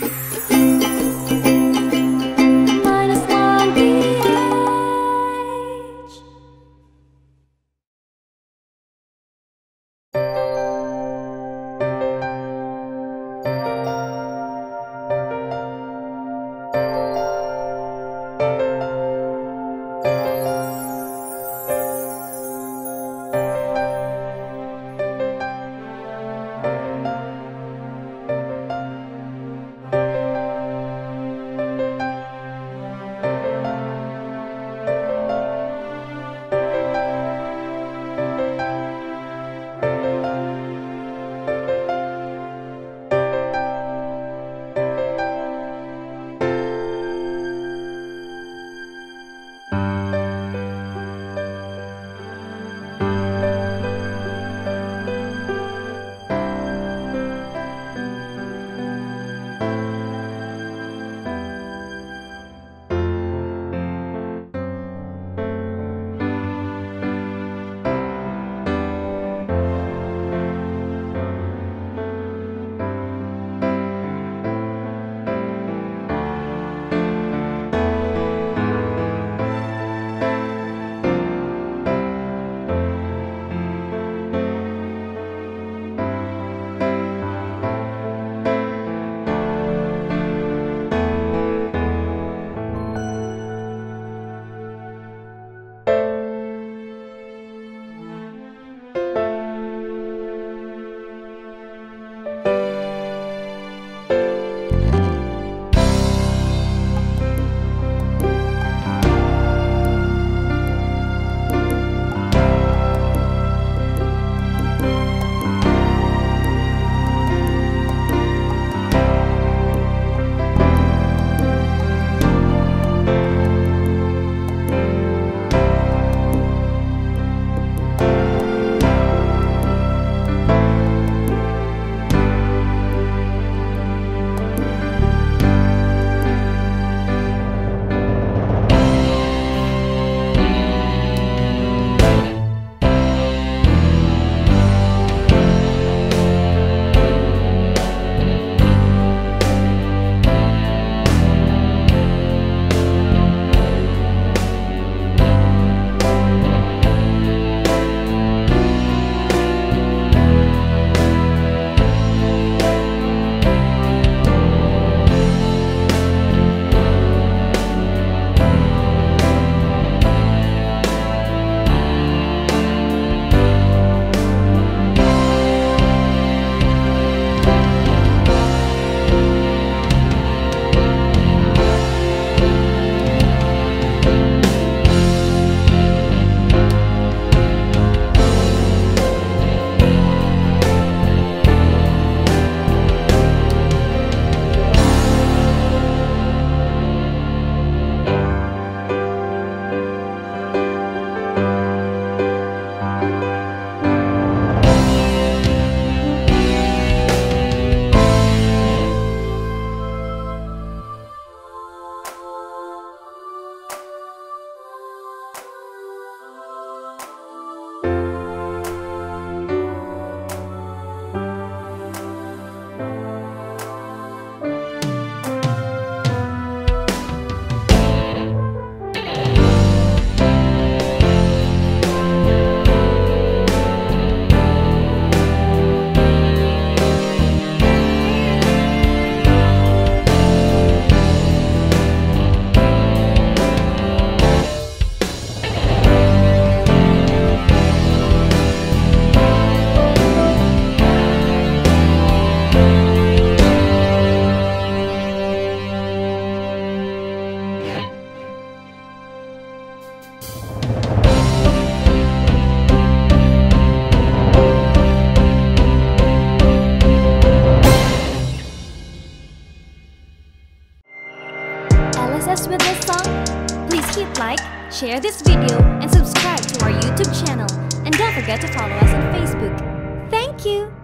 PH. LSS with this song? Please hit like, share this video, and subscribe to our YouTube channel. And don't forget to follow us on Facebook. Thank you!